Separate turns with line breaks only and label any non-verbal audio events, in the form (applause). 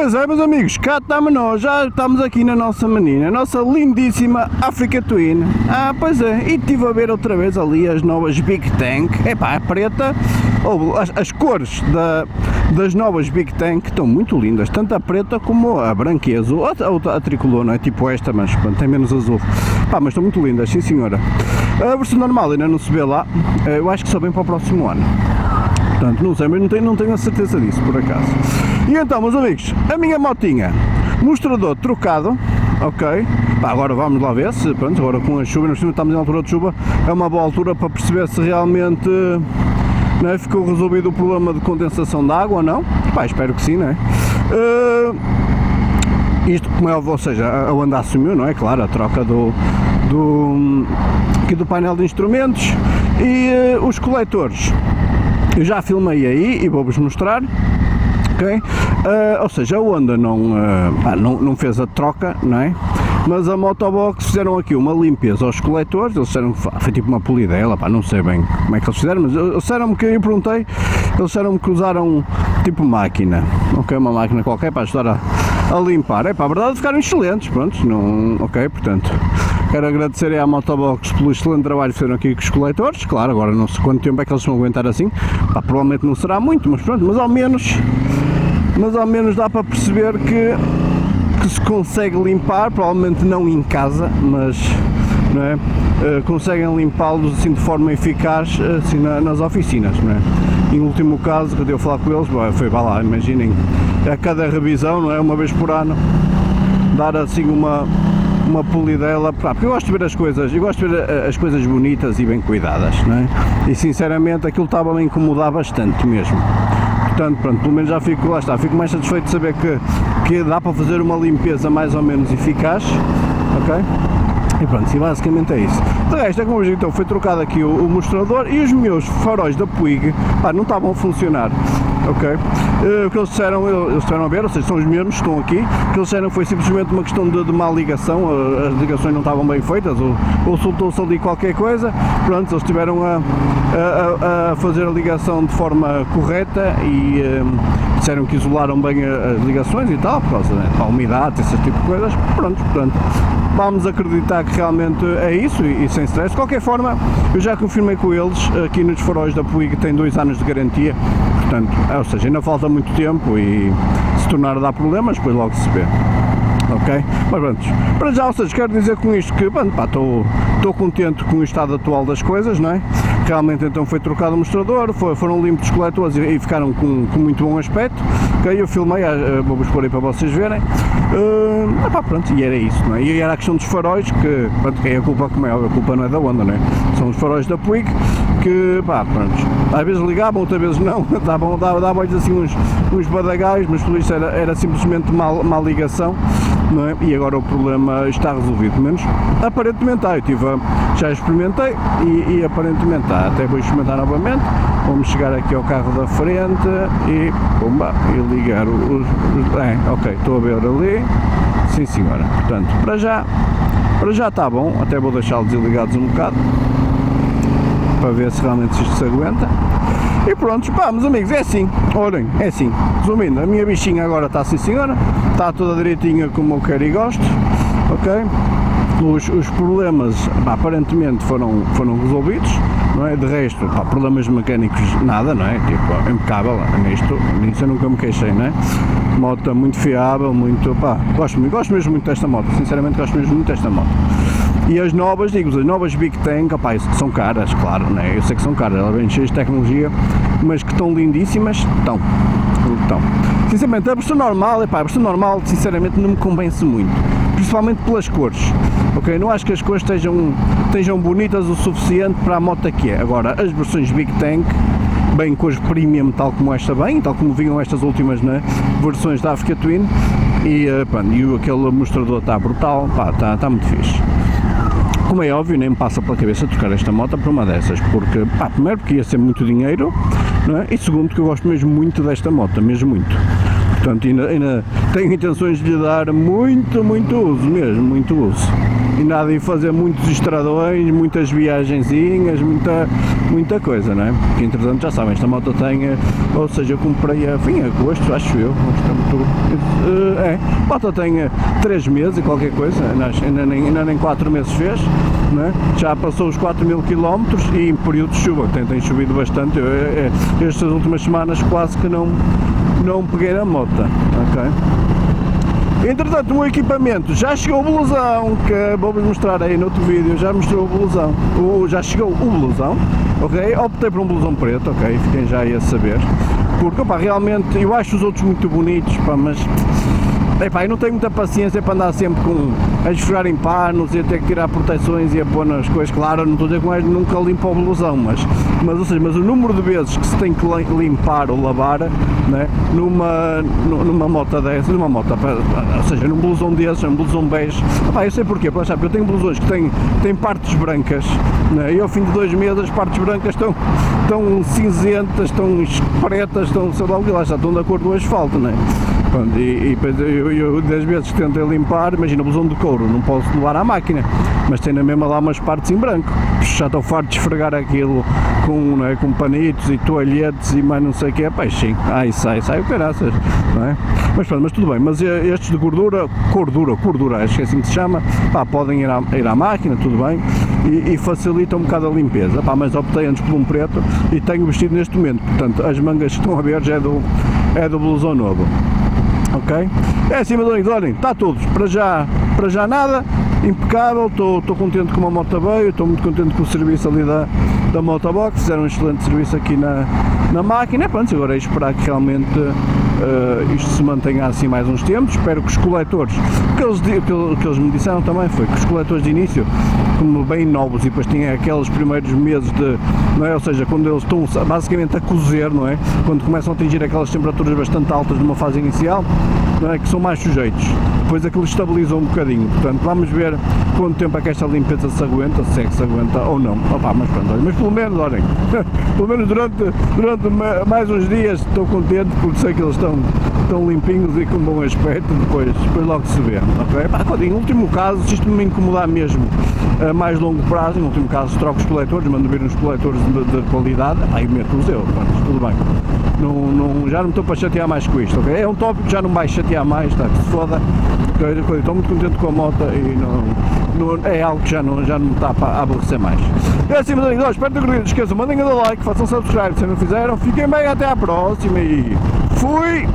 Pois é, meus amigos, cá estamos nós, já estamos aqui na nossa menina, a nossa lindíssima Africa Twin. Ah, pois é, e estive a ver outra vez ali as novas Big Tank. Epá, a preta, ou as, as cores da, das novas Big Tank estão muito lindas, tanto a preta como a branca e azul. A, a, a tricolor não é tipo esta, mas pronto, tem menos azul. Pá, mas estão muito lindas, sim senhora. A versão normal ainda não se vê lá, eh, eu acho que só vem para o próximo ano. Portanto, não sei, mas não tenho, não tenho a certeza disso, por acaso. E então, meus amigos, a minha motinha, mostrador trocado, ok? Agora vamos lá ver se, pronto, agora com a chuva, nós estamos em altura de chuva, é uma boa altura para perceber se realmente não é, ficou resolvido o problema de condensação de água ou não. Pá, espero que sim, não é? Uh, isto, como é óbvio, ou seja, a Honda assumiu, não é? Claro, a troca do, do, aqui do painel de instrumentos e uh, os coletores eu já filmei aí e vou-vos mostrar. Ok? Uh, ou seja, a Honda não, uh, não, não fez a troca, não é? Mas a Motobox fizeram aqui uma limpeza aos coletores, eles disseram que foi tipo uma polidela, pá, não sei bem como é que eles fizeram, mas eles disseram-me que eu perguntei, eles disseram-me que usaram tipo máquina, ok, uma máquina qualquer para ajudar a, a limpar. É para a verdade ficaram excelentes, pronto, não, ok, portanto, Quero agradecer à Motobox pelo excelente trabalho que fizeram aqui com os coletores. Claro, agora não sei quanto tempo é que eles vão aguentar assim. Pá, provavelmente não será muito, mas pronto, mas ao menos, mas ao menos dá para perceber que, que se consegue limpar, provavelmente não em casa, mas não é? Uh, conseguem limpá-los assim de forma eficaz assim na, nas oficinas, não é? Em último caso, que eu falar com eles, foi vá lá, imaginem, a cada revisão, não é? Uma vez por ano, dar assim uma, uma polidela, porque eu gosto de ver as coisas, eu gosto de ver eh, as coisas bonitas e bem cuidadas, não é? E sinceramente aquilo estava a incomodar bastante mesmo. Portanto, pronto, pelo menos já fico, lá está, fico mais satisfeito de saber que, que dá para fazer uma limpeza mais ou menos eficaz, ok? E pronto, basicamente é isso. De resto, é como eu então, foi trocado aqui o, o, mostrador e os meus faróis da Puig, pá, não estavam a funcionar ok? Uh, o que eles disseram, eles disseram a ver, ou seja, são os mesmos estão aqui, o que eles disseram foi simplesmente uma questão de, de má ligação, uh, as ligações não estavam bem feitas, ou, ou soltou-se ali qualquer coisa, pronto, eles estiveram a, a, a, fazer a ligação de forma correta e uh, disseram que isolaram bem as ligações e tal, por causa da umidade, esse tipo de coisas, pronto, portanto, vamos acreditar que realmente é isso e, e, sem stress. De qualquer forma, eu já confirmei com eles aqui nos faróis da Puig tem dois anos de garantia, portanto, ou seja, ainda falta muito tempo e se tornar a dar problemas, depois logo se vê. Ok? Mas pronto, para já, ou seja, quero dizer com isto que, estou contente com o estado atual das coisas, não é? realmente então foi trocado o mostrador, foi, foram limpos os coletores e, e ficaram com, com, muito bom aspecto. Ok, eu filmei, uh, vou-vos pôr aí para vocês verem. Uh, pronto, e era isso, não é? E era a questão dos faróis, que pronto, quem é a culpa, como é a culpa não é da onda, não é? São os faróis da Puig, que pá, pronto, às vezes ligavam, outras vezes não, (laughs) davam, davam, davam assim uns, uns badagais, mas tudo isso era, era simplesmente mal, mal ligação é? E agora o problema está resolvido, pelo menos aparentemente está. Eu tive já experimentei e, e, aparentemente está. Até vou experimentar novamente. Vamos chegar aqui ao carro da frente e pumba, e ligar os, os ok, estou a ver ali. Sim senhora. Portanto, para já, para já está bom, até vou deixá-los desligados um bocado para ver se realmente isto se aguenta. E pronto, pá, meus amigos, é assim, olhem, é assim, resumindo, a minha bichinha agora está assim senhora, está toda direitinha como eu quero e gosto, ok? Os, os problemas aparentemente foram, foram resolvidos, não é? De resto, pá, problemas mecânicos nada, não é? Tipo, impecável, nisto, nisso eu nunca me queixei, não é? Moto muito fiável, muito, pá, gosto, gosto mesmo muito desta moto, sinceramente gosto mesmo muito desta moto. E as novas, digo, as novas Big Tank, opa, são caras, claro, né? eu sei que são caras, elas vêm cheias de tecnologia, mas que estão lindíssimas, estão, estão. Sinceramente, a versão normal, epá, a versão normal, sinceramente, não me convence muito, principalmente pelas cores, ok? Não acho que as cores estejam, estejam bonitas o suficiente para a moto que é. Agora, as versões Big Tank, bem cores premium, tal como esta bem, tal como vinham estas últimas né, versões da Africa Twin, e, uh, pá, e aquele mostrador está brutal, pá, está, está muito fixe. Como é óbvio, nem me passa pela cabeça trocar esta moto por uma dessas, porque, pá, primeiro porque ia ser muito dinheiro, não é? e segundo porque eu gosto mesmo muito desta moto, mesmo muito. Portanto, ainda, ainda tenho intenções de lhe dar muito, muito uso mesmo, muito uso. e nada de fazer muitos estradões, muitas viagenzinhas, muita, muita coisa, não é? Que entretanto já sabem, esta moto tem, eh, ou seja, eu comprei a, em agosto, acho eu, muito, é, a moto tem 3 meses e qualquer coisa, ainda nem, ainda nem 4 meses fez, é? já passou os 4 mil quilómetros e em período de chuva, tem, tem chovido bastante, eu, eu, estas últimas semanas quase que não, não peguei na moto, ok? Entretanto, o equipamento já chegou o blusão, que vou-vos mostrar aí no outro vídeo, já mostrou o blusão, o, já chegou o blusão, ok? Optei por um blusão preto, ok? Fiquem já aí a saber, porque, opa, realmente, eu acho os outros muito bonitos, pá, mas Epá, eu não tenho muita paciência para andar sempre com a esfregar em panos e a ter que tirar proteções e a pôr nas coisas. Claro, não estou a dizer que nunca limpa o blusão, mas, mas, ou seja, mas o número de vezes que se tem que limpar ou lavar né, numa, numa moto dessa, numa moto, ou seja, num blusão desses, num blusão bege. Epá, eu sei porquê, porque eu tenho blusões que têm, têm partes brancas né, e ao fim de dois meses as partes brancas estão, estão cinzentas, estão pretas, estão, sei lá o que lá está, estão da cor do asfalto. Né? Pronto, e, e eu, eu, das vezes que tentei limpar, imagina, blusão de couro, não posso levar à máquina, mas tem na mesma lá umas partes em branco. Já estou farto de esfregar aquilo com, é, com panitos e toalhetes e mais não sei o que é, sim, ai sai, sai o caraças, não é? Mas pronto, mas tudo bem, mas estes de gordura, gordura, gordura, acho que é assim que se chama, pá, podem ir à, ir à máquina, tudo bem, e, e facilita um bocado a limpeza, pá, mas optei antes por um preto e tenho vestido neste momento, portanto, as mangas que estão a ver já é do, é do blusão novo. Ok? É assim meus amigos, olhem, está tudo, para já, para já nada, impecável, estou contente com a moto veio, estou muito contente com o serviço ali da, da Motobox, fizeram um excelente serviço aqui na, na máquina, pronto, agora é esperar que realmente uh, isto se mantenha assim mais uns tempos, espero que os coletores, que eles, que, que eles me disseram também foi que os coletores de início, como bem novos, e depois tinha aqueles primeiros meses de, não é? ou seja, quando eles estão basicamente a cozer, não é? Quando começam a atingir aquelas temperaturas bastante altas numa fase inicial, não é? que são mais sujeitos. Depois aquilo estabiliza um bocadinho, portanto vamos ver quanto tempo é que esta limpeza se aguenta, se é que se aguenta ou não. Opa, mas pronto, mas pelo menos, olhem, (laughs) pelo menos durante, durante mais uns dias estou contente porque sei que eles estão, estão limpinhos e com bom aspecto, depois, depois logo se vê. Ok? Pá, em último caso, se isto me incomodar mesmo a mais longo prazo, em último caso troco os coletores, mando vir uns coletores de, de qualidade, aí meto-os eu, pronto, tudo bem. Não, não, já não estou para chatear mais com isto? É um tópico que já não vai chatear mais, tá? que se foda. Estou muito contente com a moto e não, não, é algo que já não, já não está para aborrecer mais. É assim, meus amigos, espero ter curtido. Esqueçam, mandem o like, façam subscribe se não fizeram. Fiquem bem, até à próxima e fui!